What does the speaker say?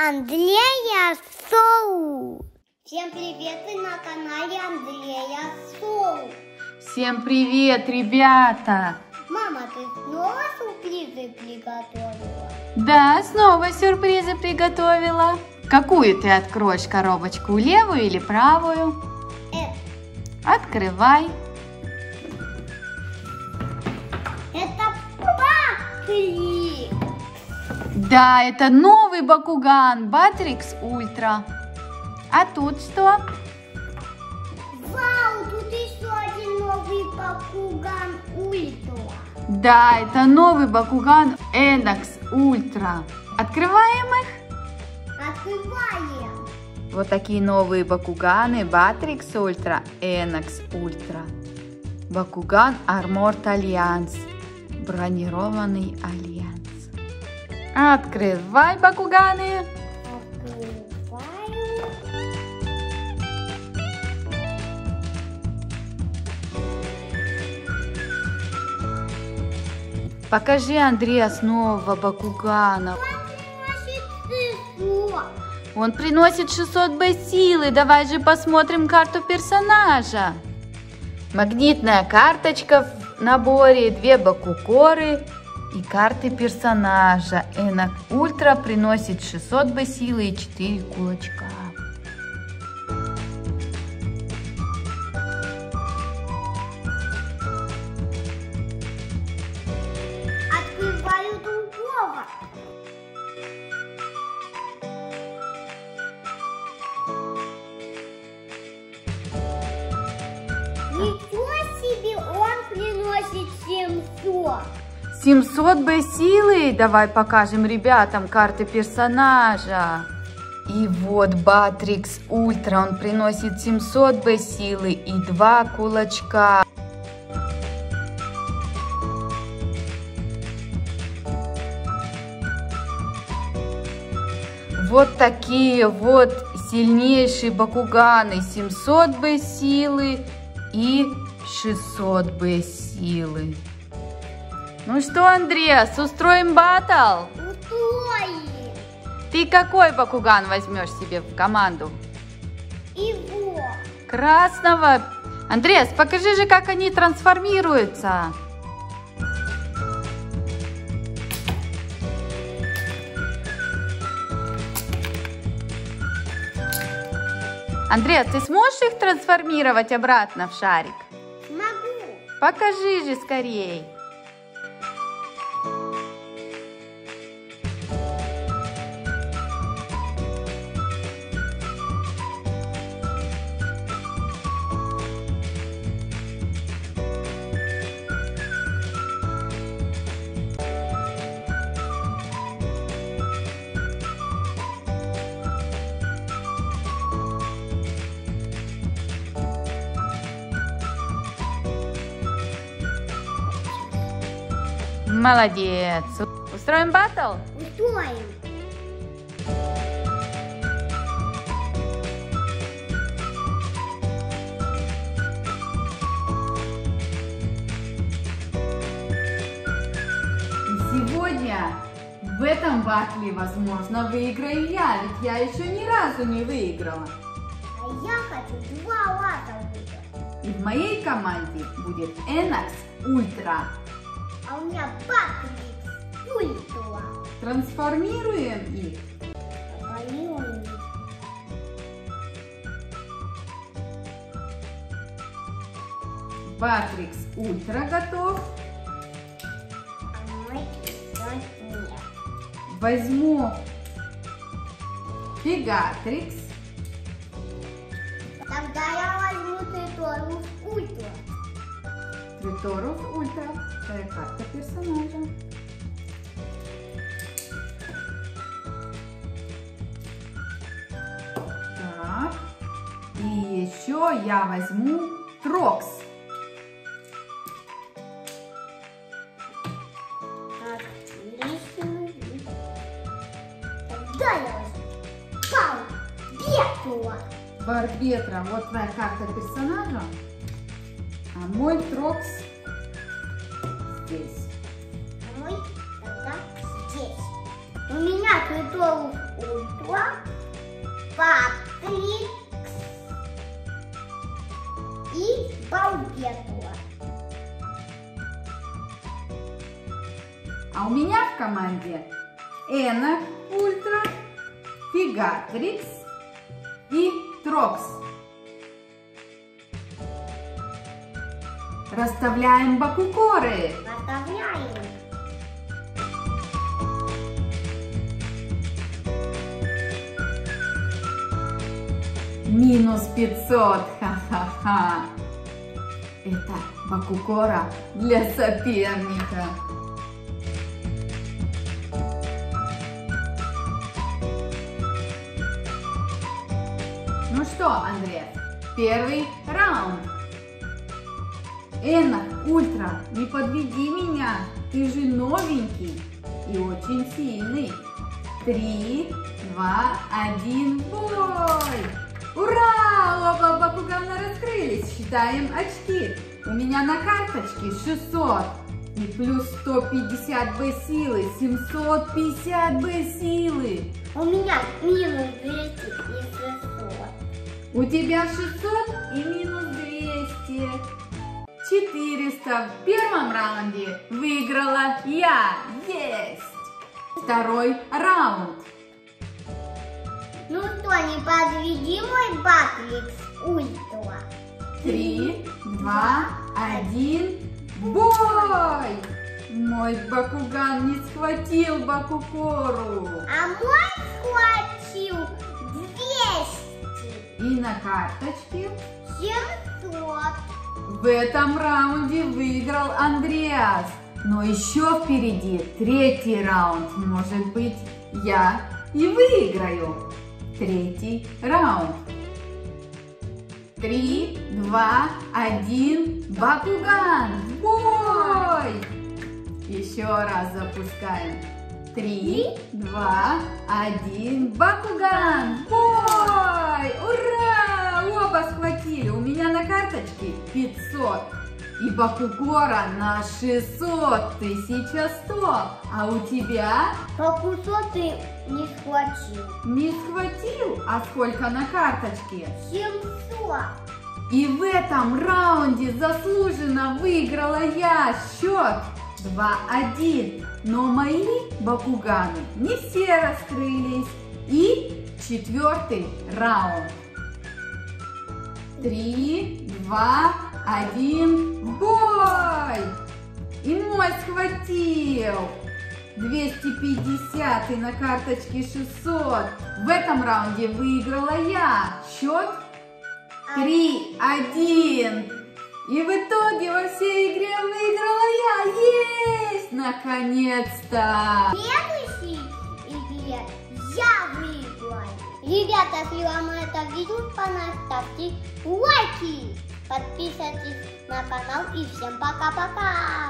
Андрея Соу. Всем привет, вы на канале Андрея Соу. Всем привет, ребята! Мама, ты снова сюрпризы приготовила? Да, снова сюрпризы приготовила. Какую ты откроешь коробочку, левую или правую? Это, Открывай. это Батрикс. Да, это новый Бакуган Батрикс Ультра. А тут что? Вау, тут еще один новый Бакуган Ультра. Да, это новый Бакуган Энакс Ультра. Открываем их. Открываем. Вот такие новые Бакуганы Батрикс Ультра, Энакс Ультра. Бакуган Armored Alliance. Бронированный Альянс. Открывай Бакуганы. Открываю. Покажи, Андрея, снова Бакугана. Он приносит 600 Б силы. Давай же посмотрим карту персонажа. Магнитная карточка в наборе, две бакукоры и карты персонажа. Энак Ультра приносит 600 Б силы и 4 кулачка. Открываю другого. Ничего себе, он приносит 700. 700 Б силы. Давай покажем ребятам карты персонажа. И вот Батрикс Ультра, он приносит 700 Б силы и два кулачка. Вот такие вот сильнейшие бакуганы. 700 Б силы и 600 Б силы. Ну что, Андреас, устроим батл? Устроим. Ты какой бакуган возьмешь себе в команду? Его. Красного. Андреас, покажи же, как они трансформируются. Андреас, ты сможешь их трансформировать обратно в шарик? Могу. Покажи же скорей. Молодец. Устроим батл? Устроим. И сегодня в этом батле, возможно, выиграю я, ведь я еще ни разу не выиграла. А я хочу два раза выиграть. И в моей команде будет Энакс Ультра. А у меня Батрикс Ультра. Трансформируем их. Батрикс Ультра готов. А мой еще нет. Возьму Pegatrix. Тогда я возьму Триторус Ультра. Триторус Ультра. Твоя карта персонажа. Так. И еще я возьму Трокс. Барбетра. Вот твоя карта персонажа. А мой Трокс здесь. Мой тогда здесь. У меня Крутолов Ультра, Патрикс и Балбетула. А у меня в команде Эна Ультра, Фигатрикс и Трокс. Расставляем бакукоры. Оставляем. Минус 500, ха-ха-ха. Это бакукора для соперника. Ну что, Андреас, первый раунд. Энна, Ультра, не подведи меня, ты же новенький и очень сильный. Три, два, один, бой! Ура! Оба бакугана раскрылись. Считаем очки. У меня на карточке 600. И плюс 150 Б силы. 750 Б силы. У меня минус 200 и 600. У тебя 600 и минус 200. 400 в первом раунде выиграла я. Есть! Второй раунд. Ну что, не подведи мой Патрикс Ультра. Три, два, один, бой! Мой Бакуган не схватил Бакукору. А мой схватил 200. И на карточке 700. В этом раунде выиграл Андреас. Но еще впереди третий раунд. Может быть, я и выиграю. Третий раунд. Три, два, один, Бакуган, бой! Еще раз запускаем. Три, два, один, Бакуган, бой! Ура! Оба схватили. У меня на карточке 500. И Бакугора на 600, 1100. А у тебя По кусок ты не схватил. не схватил? А сколько на карточке? 700. И в этом раунде заслуженно выиграла я счет 2-1. Но мои бакуганы не все раскрылись. И четвертый раунд. Три, два, один, бой! И мой схватил. 250 и на карточке 600. В этом раунде выиграла я. Счет 3-1. И в итоге во всей игре выиграла я. Есть! Наконец-то! В Ребята, если вам это видео понравилось, ставьте лайки. Подписывайтесь на канал и всем пока-пока.